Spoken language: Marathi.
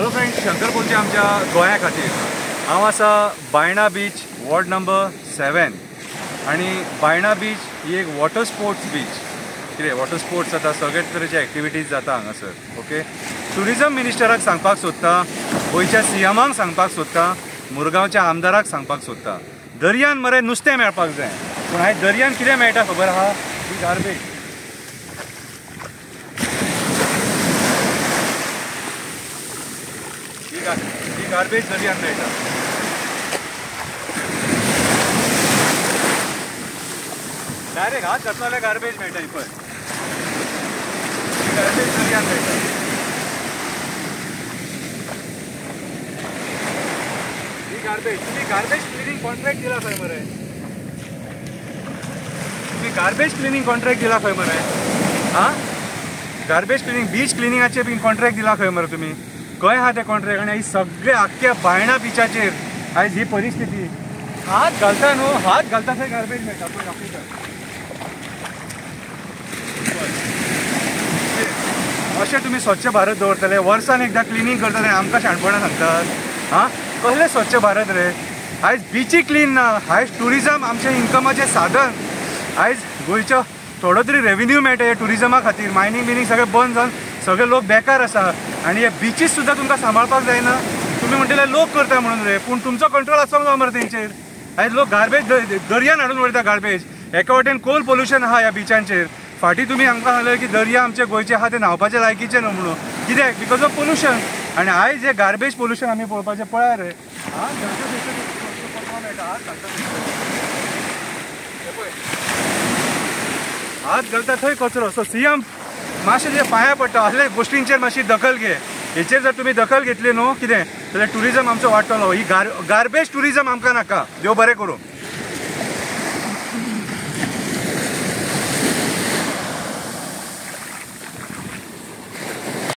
हॅलो फ्रेंड शंकरपूरच्या आमच्या गोंया खातीर हांव आसा Baina beach ward number seven आणि बायणा बीच ही एक वॉटर स्पोर्ट्स बीच कितें वॉटर स्पोर्ट्स जाता सगळे तरेचे एक्टिविटीज जाता हांगासर ओके ट्युरिजम मिनिस्टराक सांगपाक सोदता गोंयच्या सी एमाक सांगपाक सोदता मुरगांवच्या आमदाराक सांगपाक सोदता. दर्यान मरे नुस्तें मेळपाक जाय. पूण आयज दर्यान कितें मेळटा खबर आहा? ही गार्बेज ही गार्बेज दर्यान मेळटा डायरेक्ट हात घातलो जाल्यार गार्बेज मेळटा ही पळय गार्बेज दर्यान मेळटा ही गार्बेज तुम्ही गार्बेज क्लिनिंग कॉन्ट्रॅक्ट दिला खंय मरे तुम्ही गार्बेज क्लिनिंग कॉन्ट्रॅक्ट दिला खंय मरे हा? गार्बेज क्लिनिंग बीच क्लिनिंगाचे बीन कॉन्ट्रॅक्ट दिला खंय मरे तुम्ही. खंय आहा ते कॉन्ट्रॅक्ट आणि ही सगळे आख्ख्या बायणा बिचाचेर आयज ही परिस्थिती हात घालता न्हू हात घालता थंय गार्बेज मेळटा पळय दाखयता अशें तुमी स्वच्छ भारत दवरतले. वर्सान एकदां क्लिनींग करतले. आमकां शाणपणां सांगतात. हां? कसलें स्वच्छ भारत रे? आयज बिची क्लीन ना. आयज ट्युरिजम आमचें इन्कमाचें साधन. आयज गोंयचो थोडो तरी रेव्हेन्यू मेळटा हे टुरिजमा खातीर मायनींग बिनींग सगळें बंद जावन सगळे लोक बेकार आसा आनी हे बिचीस सुद्दां तुमकां सांबाळपाक जायना. तुमी म्हणटले लोक करता म्हणून रे. पूण तुमचो कंट्रोल आसूंक ना मरे तेंचेर आयज लोक गार्बेज दर्यान हाडून वयता गार्बेज एका वटेन कोल पोल्युशन आहा ह्या बिचांचेर फाटीं तुमी आमकां सांगलें की दर्या आमचे गोंयचे आहा ते न्हांवपाचे लायकीचे न्हू म्हणून. कित्याक? बिकॉज ऑफ पोल्युशन आनी आयज हे गार्बेज पोल्युशन आमी पळोवपाचें पळय रे. हात घालता हात घालता थंय कचरो. सो सीएम मातशें जे पांयां पडटा असले गोश्टींचेर मातशी दखल घे. हेचेर जर तुमी दखल घेतली न्हू कितें? जाल्यार ट्युरिजम आमचो वाडटलो ही गार गार्बेज ट्युरिजम आमकां नाका. देव बरें करूं.